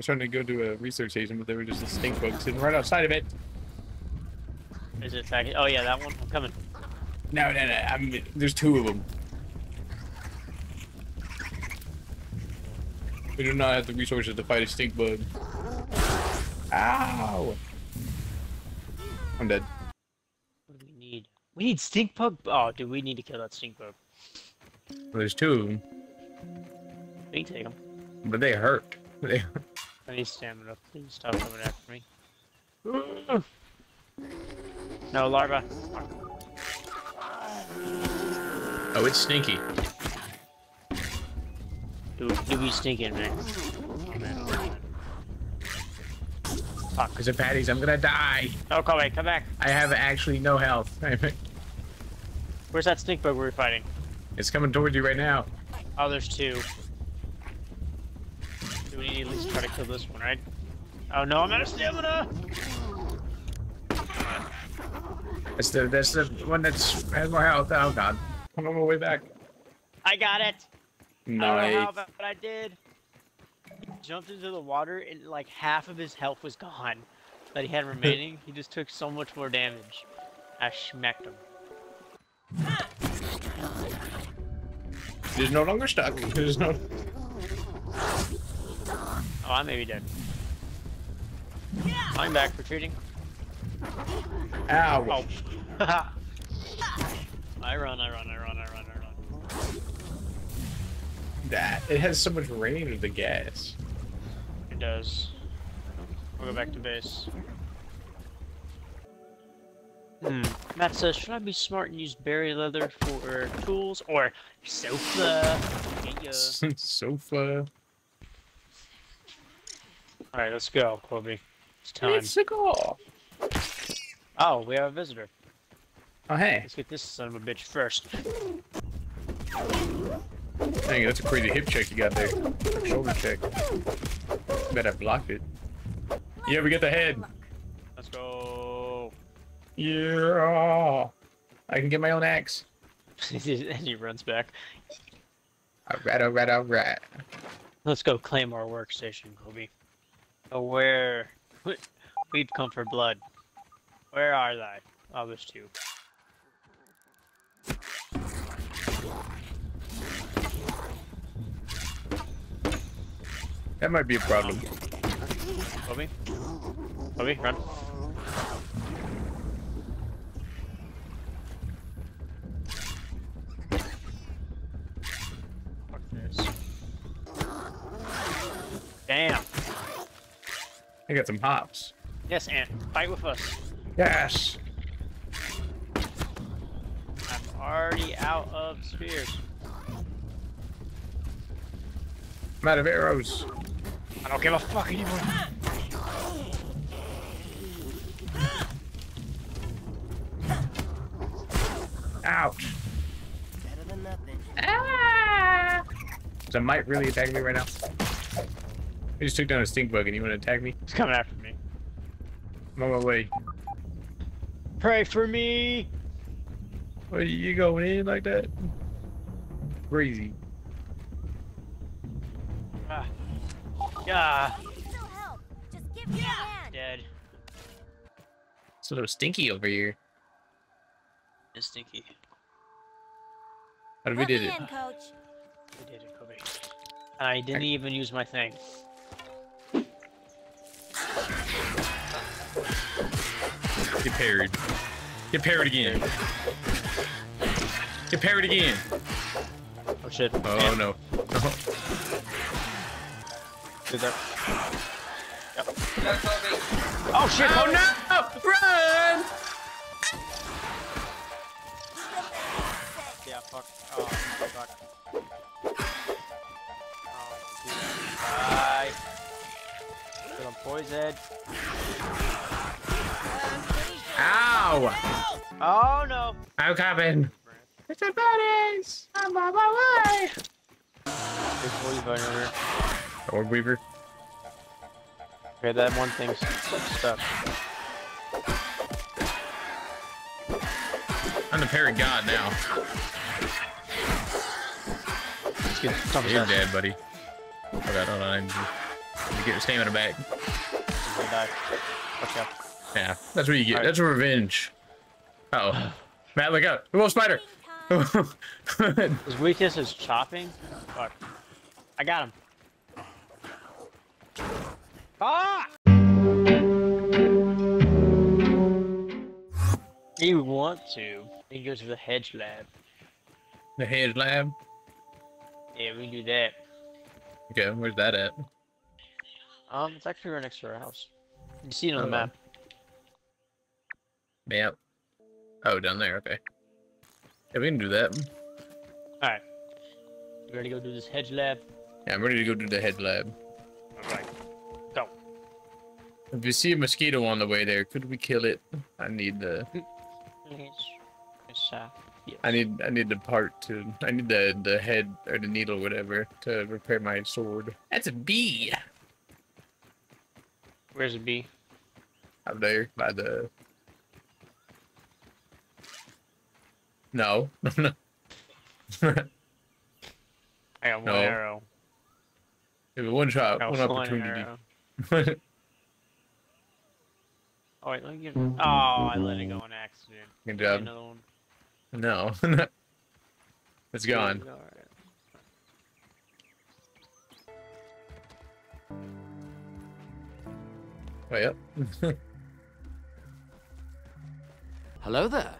was trying to go to a research station, but there were just a stink bug sitting right outside of it. Is it attacking? Oh yeah, that one. I'm coming. No, no, no. I mean, there's two of them. We do not have the resources to fight a stink bug. Ow! I'm dead. What do we need? We need stink bug. Oh, dude, we need to kill that stink bug. Well, there's two of them, We can take them. but they hurt. They I need stamina. Please stop coming after me. No, larva. Oh, it's stinky. Do, do be stinking, man. Man. Fuck. There's a patties. I'm gonna die. Oh, come back, come back. I have actually no health. Where's that stink bug we were fighting? it's coming towards you right now. Oh, there's two. Do we need to at least try to kill this one, right? Oh no, I'm out of stamina! That's the that's the one that's has more health. Oh god. I'm on my way back. I got it! I don't know how, Nice. but but I did. He jumped into the water and like half of his health was gone that he had remaining. he just took so much more damage. I smacked him. He's no longer stuck. There's no. Oh, I may be dead. I'm back, retreating. Ow. Oh. I run, I run, I run, I run, I run. That it has so much range of the gas. It does. We'll go back to base. Hmm. Matt says, should I be smart and use berry leather for tools or sofa? Yeah. Sofa. Alright, let's go, Kobe. It's time. Let's go. Oh, we have a visitor. Oh hey. Let's get this son of a bitch first. Dang, that's a crazy hip check you got there. Shoulder check. Bet I blocked it. Yeah, we get the head. Let's go. Yeah. I can get my own axe. and he runs back. Alright, alright, alright. Let's go claim our workstation, Kobe. Oh, where? We've come for blood. Where are they? Oh, there's two. That might be a problem. Um, Kobe? Kobe, run. Fuck this. Damn. I got some hops. Yes, Ant. Fight with us. Yes. I'm already out of spears. I'm out of arrows. I don't give a fuck anymore. Ouch. Better than nothing. Ah! Is a mite really attacking me right now? I just took down a stink bug and you want to attack me? He's coming after me. I'm on my way. Pray for me! What, are you going in like that? Crazy. Ah. Yeah. Still help. Just give me a. Dead. It's a little stinky over here. It's stinky. How did we Let did me it? in, coach. I did it, Kobe. I didn't even use my thing. Get parried. Get parried again. Get parried again. Oh shit. Oh Yeah, no. Did that. Yep. Oh shit! Oh no! Run! Yeah, fuck. Oh, fuck. Oh, dude. Bye. Feel I'm poisoned. Ow! Oh no! I'm coming. It's a baddies. I'm on my way. There's Woody Vine over here. Orb Weaver. Okay, that one thing's stuck. I'm the parry god now. Let's get You're dead, buddy. Oh god, hold on. I need to- You get your stamina back. He's gonna die. Watch out. Yeah, that's what you get. Alright. That's revenge. Uh oh. Matt, look out. Whoa, spider. His weakness is chopping. Fuck. I got him. Ah! You want to? You can go to the hedge lab. the head lab. Yeah, we can do that. Okay, where's that at? Um, it's actually right next to our house. You see it on the Oh. map. Map. Oh, down there. Okay. Yeah, we can do that. Alright. You ready to go do this hedge lab? Yeah, I'm ready to go do the head lab. Alright. Go. If you see a mosquito on the way there, could we kill it? I need the. Yes. Yes, uh, yes. I need. I need the part to. I need the the head or the needle, or whatever, to repair my sword. That's a bee Where's the bee? out there by the. No. no. I got one No. arrow. Give it one shot, one one opportunity. Oh wait, let me get. Oh, I let it go on accident. Good job. Another one. No. it's gone. Alright. Oh, yep. Hello there.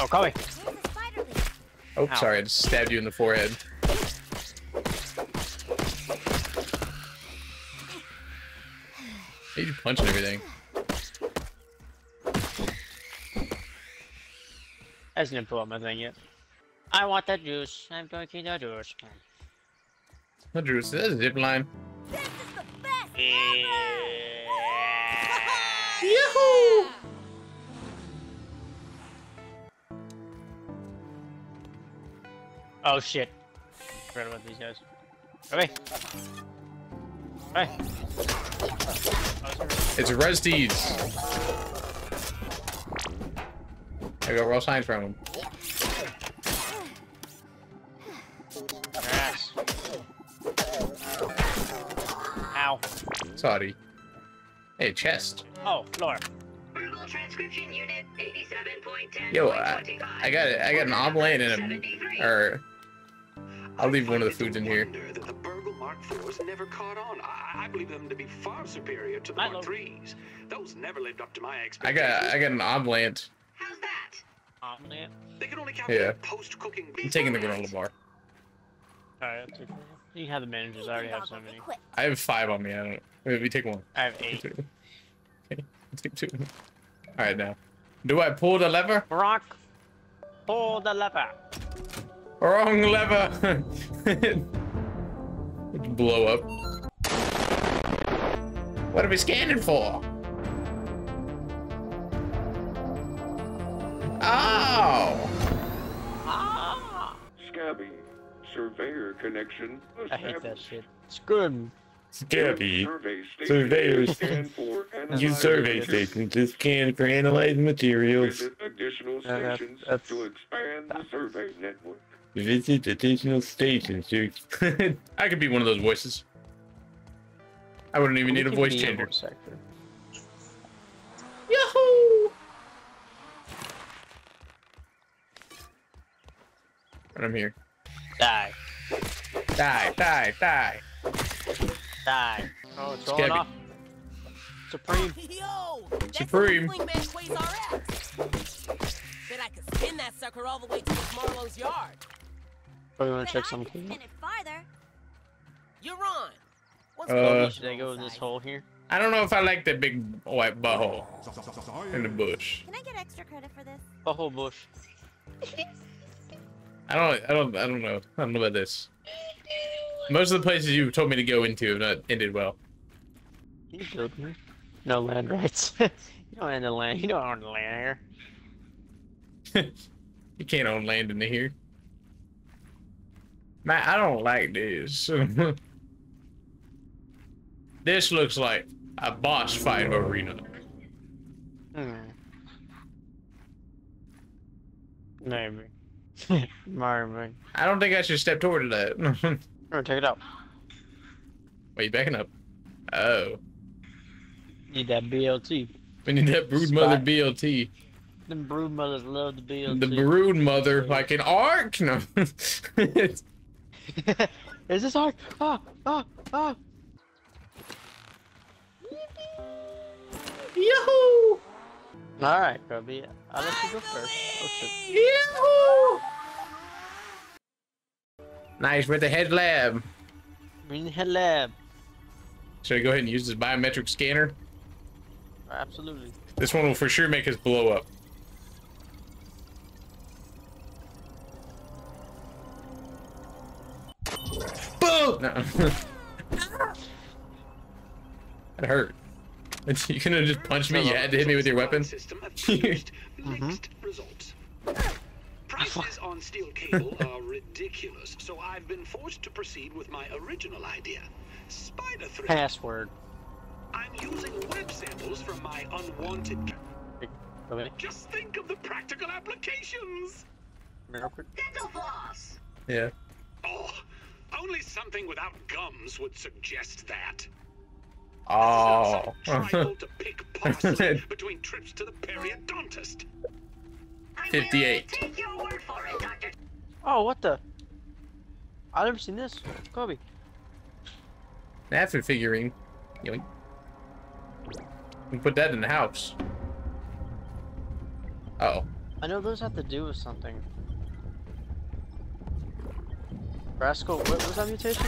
Oh, call me. Here's a spider leaf. Oh, Ow. sorry, I just stabbed you in the forehead. Hey, you punching everything. I just didn't pull up my thing yet. I want that juice. I'm drinking the juice. Oh, Drew, is a zip line? This is the best Yeah. Yahoo! Oh shit. I Forgot about these guys. Okay. Hey. It's Resties. I got raw science from him. Ass. Ow. Sorry. Hey, chest. Oh, floor. Verbal transcription unit 87.10. Yo, I, I got I got an omelet and a, or I'll leave one of the foods in here. wonder that the BURG.L Mark IVs never caught on. I, I believe them to be far superior to the Mark know. IIIs. Those never lived up to my expectations. I got I got an omelet. How's that? Omelet. They can only count Yeah. post-cooking. I'm taking the granola bar. Alright, I'll. You can have the managers. I already have so many. Equip. I have five on me. I don't. Maybe take one. I have eight. Okay, take two. All right now. Do I pull the lever? Brock, pull the lever. Wrong lever. Blow up. What are we scanning for? Oh! Ah! Scabby. Surveyor connection. I hate that shit. It's good. Scabby. Survey Surveyors. station. Scan for Use survey stations to scan for analyzed materials. Visit additional Yeah, that- stations that's- to expand the survey network. Visit additional stations to. I could be one of those voices. I wouldn't even need a voice changer. Sector. Yahoo! And I'm here. Die. Die, die, die. Die. Oh, it's rolling off. Supreme. Oh, yo, Supreme. the Wingman Quasar X. Bet I could spin that sucker all the way to Marlowe's yard. Oh, you wanna check something? spin it farther. You're on. What's Uh, Should I go in this hole here? I don't know if I like that big white butthole in the bush. Can I get extra credit for this? The whole bush. I don't, I don't, I don't know. I don't know about this. Most of the places you've told me to go into have not ended well. You killed me. No land rights. you don't own the land. You don't own the land here. You can't own land in here. Man, I don't like this. this looks like a boss fight arena. Hmm. Maybe. Maybe. I don't think I should step toward that. Or take it out. Wait, you backing up? Oh. Need that BLT. We need that brood mother BLT. Them brood mothers love the BLT. The brood mother, like an ark. No. Is this hard? Ah, ah, ah. Yahoo! All right, Kobe. I'll let you go first. Oh shit. Yahoo! Nice with the head lab. Green Head Lab. Should I go ahead and use this biometric scanner? Absolutely. This one will for sure make us blow up. Boom! No. that hurt. You couldn't have just punched me. You had to hit me with your weapon. System have produced mixed results. Prices on steel cable are ridiculous, so I've been forced to proceed with my original idea. Spider thread. Password. I'm using web samples from my unwanted. Kobe. Just think of the practical applications. Real quick. Dental floss. Yeah. Oh, only something without gums would suggest that. Oh. To pick between trips to the periodontist. 58. Take your word for it, Doctor. Oh, what the? I've never seen this. Kobe. That's a figurine. Yoink. We put that in the house. Uh oh. I know those have to do with something. Rascal, what was that mutation?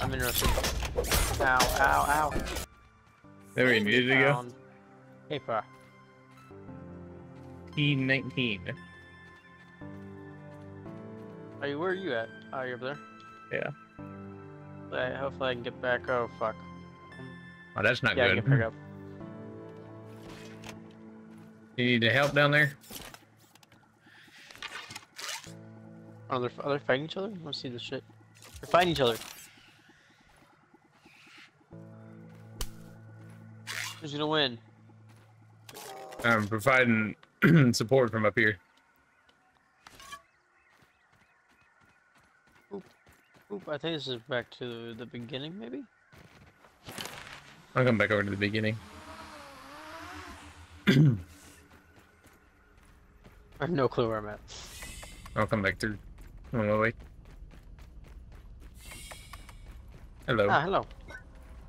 I'm interested. Ow, ow, ow. There we needed to go. Paper. P19. Are you, where are you at? Oh, you're up there? Yeah. Hey, uh, hopefully I can get back. Oh, fuck. Oh, that's not yeah, I good. can pick up. You need to help down there? Are they, are they fighting each other? To see this shit. They're fighting each other. Who's gonna win? I'm providing support from up here. Oop. Oop, I think this is back to the beginning, maybe? I'll come back over to the beginning. I have no clue where I'm at. I'll come back through. On my way. Hello. Ah, hello.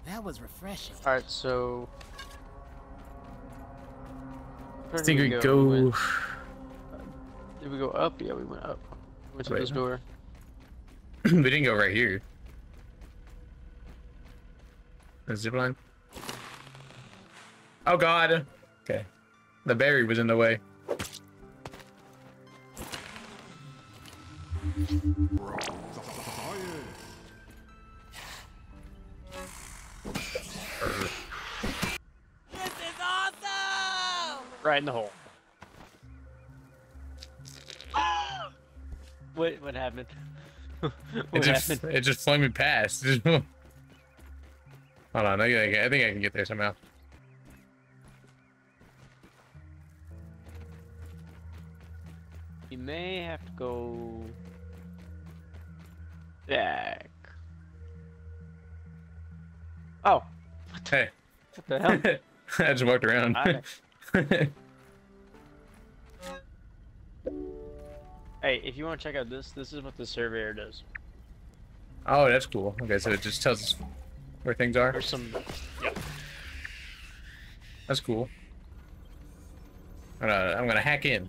That was refreshing. Alright, so... I think we We go. went- Did we go up? Yeah, we went up. We Went to Wait, this door. we didn't go right here. The zip line. Oh god. Okay. The berry was in the way. Right in the hole. what, what happened? It just happened? it just flung me past. Hold on, I, think I I think I can get there somehow. You may have to go back. Oh, Hey, what the hell? I just walked around. Hey, if you want to check out this, this is what the surveyor does. oh, that's cool. Okay, so it just tells us where things are. There's some. Yep. That's cool. I'm gonna, I'm gonna hack in.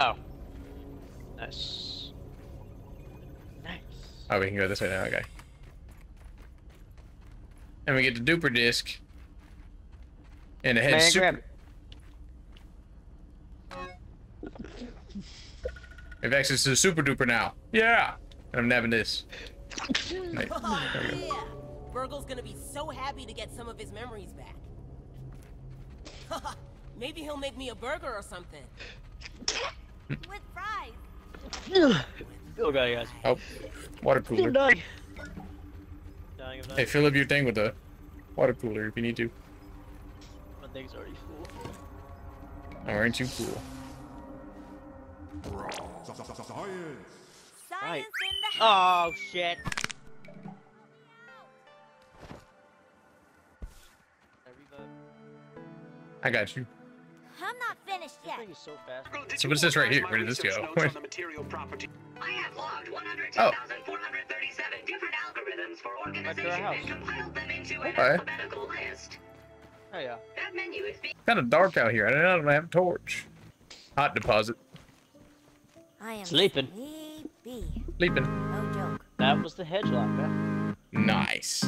Oh. Nice. Nice. Oh, we can go this way now. Okay. And we get the duper disc. And the head Man, super. grab it. We have access to the super duper now. Yeah. And I'm nabbing this. Nice. Oh, go. yeah. BURG.L's gonna be so happy to get some of his memories back. Maybe he'll make me a burger or something. With fries. Oh god, guys. Oh, water I'm cooler. Dying. Dying of Hey, fill up your thing with a water cooler if you need to. My thing's already full. Oh, aren't you cool? Right. Science in the house. Oh shit. I got you. I'm not finished yet. thing is so fast. Did So what is this right here? Where did this go? notes on the material property I have logged Oh. 110,437 different algorithms for organization and compiled them into an alphabetical list. Oh yeah. That menu is being Kind of dark out here. I don't have a torch. Hot deposit. I am Sleeping. sleepy. Sleeping. No joke. That was the hedge lock, man. Nice.